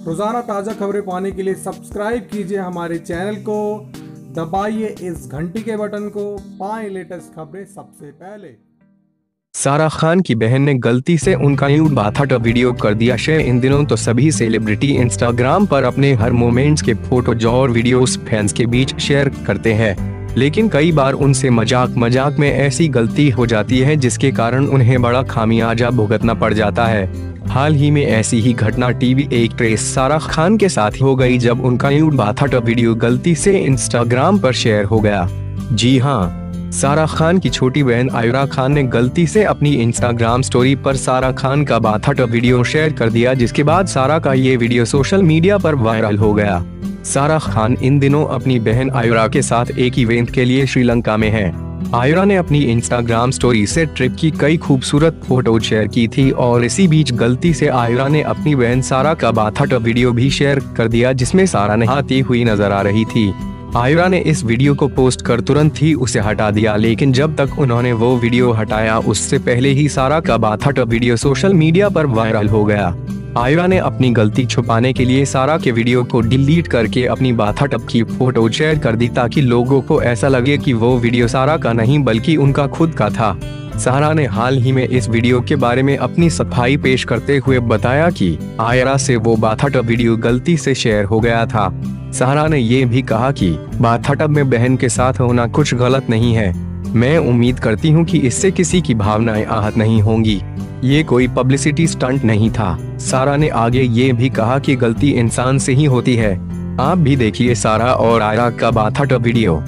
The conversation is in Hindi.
रोज़ाना ताज़ा खबरें पाने के लिए सब्सक्राइब कीजिए हमारे चैनल को। दबाइए इस घंटी के बटन को। पाएँ लेटेस्ट खबरें सबसे पहले। सारा खान की बहन ने गलती से उनका न्यूड बाथट वीडियो कर दिया। शेयर इन दिनों तो सभी सेलिब्रिटी इंस्टाग्राम पर अपने हर मोमेंट्स के फ़ोटोज़ और वीडियोस फैंस के बीच शेयर करते हैं। लेकिन कई बार उनसे मज़ाक मज़ाक में ऐसी गलती हो जाती है जिसके कारण उन्हें बड़ा खामियाजा भुगतना पड़ जाता है। हाल ही में ऐसी ही घटना टीवी एक्ट्रेस सारा खान के साथ हो गई जब उनका न्यूड बाथट वीडियो गलती से इंस्टाग्राम पर शेयर हो गया। जी हाँ सारा खान की छोटी बहन आयरा खान ने गलती से अपनी इंस्टाग्राम स्टोरी पर सारा खान का बाथट वीडियो शेयर कर दिया जिसके बाद सारा का ये वीडियो सोशल मीडिया पर वायरल हो गया। सारा खान इन दिनों अपनी बहन आयुरा के साथ एक इवेंट के लिए श्रीलंका में है। आयुरा ने अपनी इंस्टाग्राम स्टोरी से ट्रिप की कई खूबसूरत फ़ोटो शेयर की थी और इसी बीच गलती से आयुरा ने अपनी बहन सारा का बाथट वीडियो भी शेयर कर दिया जिसमें सारा नहाती हुई नज़र आ रही थी। आयुरा ने इस वीडियो को पोस्ट कर तुरंत ही उसे हटा दिया लेकिन जब तक उन्होंने वो वीडियो हटाया उससे पहले ही सारा का बाथट वीडियो सोशल मीडिया पर वायरल हो गया। आयरा ने अपनी गलती छुपाने के लिए सारा के वीडियो को डिलीट करके अपनी बाथट की फ़ोटो शेयर कर दी ताकि लोगों को ऐसा लगे कि वो वीडियो सारा का नहीं बल्कि उनका खुद का था। सारा ने हाल ही में इस वीडियो के बारे में अपनी सफ़ाई पेश करते हुए बताया कि आयरा से वो बाथट वीडियो गलती से शेयर हो गया था। सहारा ने ये भी कहा कि बाथटब में बहन के साथ होना कुछ गलत नहीं है। मैं उम्मीद करती हूँ कि इससे किसी की भावनाएँ आहत नहीं होंगी। ये कोई पब्लिसिटी स्टंट नहीं था। सारा ने आगे ये भी कहा कि गलती इंसान से ही होती है। आप भी देखिए सारा और आयरा का बाथट वीडियो।